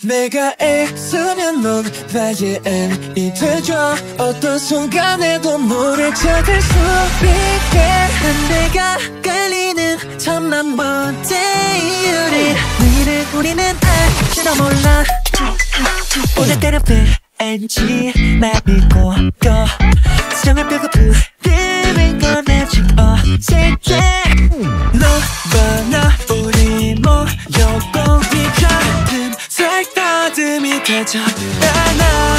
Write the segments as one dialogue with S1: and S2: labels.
S1: 내가 애쓰면 넌 나의 M이 되죠 어떤 순간에도 너를 찾을 수 있게
S2: 내가 끌리는 천만 번째 이유를 너희를 우리는 알지도 몰라. 오늘 때려도 알지 날 믿고 또 수정을 펴
S1: 되잖아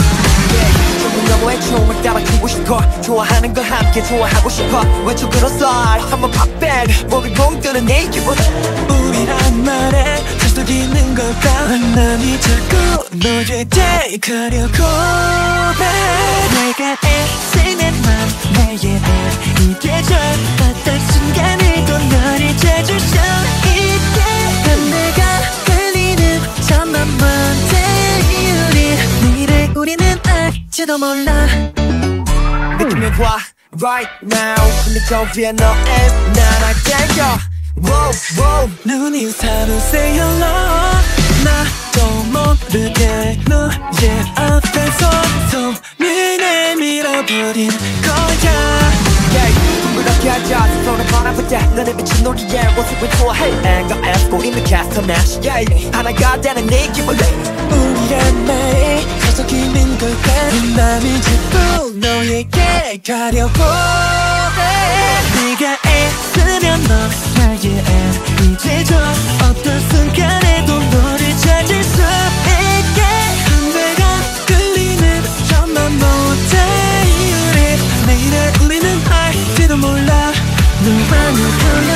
S3: 조금 너머의 춤을 따라 추고 싶어. 좋아하는 걸 함께 좋아하고 싶어. 외쳐 그런 썰 한번 팝백 목을 공뜨는 내 기분.
S1: 우리란 말에 계속 있는 걸까 남이 자꾸 너에게 가려고 해.
S2: 내가 애쓰는 맘 나의 맘이 되죠 어떤 순 알지도 몰라.
S3: 느낌이 와 right now. 근데 저 위에 너의 나날 땡겨. Wow wow.
S1: 눈이 사르세요. 나도 모르게 너의 앞에서 손을 내밀어버린 거야.
S3: Yeah 둥그렇게 하자. 서로 바라보자. 너의 미친 놀이에 모습을 좋아해. 앵거 S 우리는 캐스터 나시 yeah 하나가 되는 내 기분
S1: 우리란 말에 계속 있는 남이 자꾸 너에게 가려고 해.
S2: 네가 애쓰면 너 나의 M이 되죠 어떤 순간에도 너를 찾을 수 있게.
S1: 내가 끌리는 천만 번째 이유를 내일의 우리는 알지도 몰라.
S2: 너와는 우연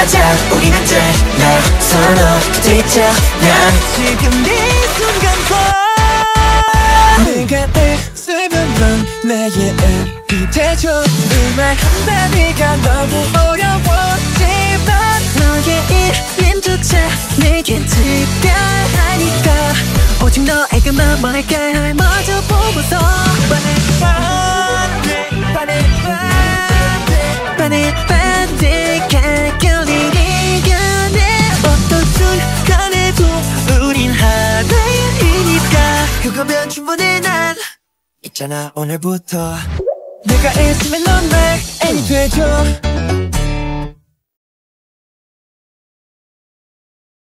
S3: 맞아. 우리는 달라 서로 붙어있잖아
S2: 지금 이 순간과
S1: 내가 애쓰면 넌 나의 앱이 되죠. 이말 한마디가 너무 어려웠지만
S2: 너의 이름조차 내겐 특별하니까 오직 맘을 깔마
S3: 있잖아 오늘부터.
S1: 내가 애쓰면 넌 나의 앱이 되죠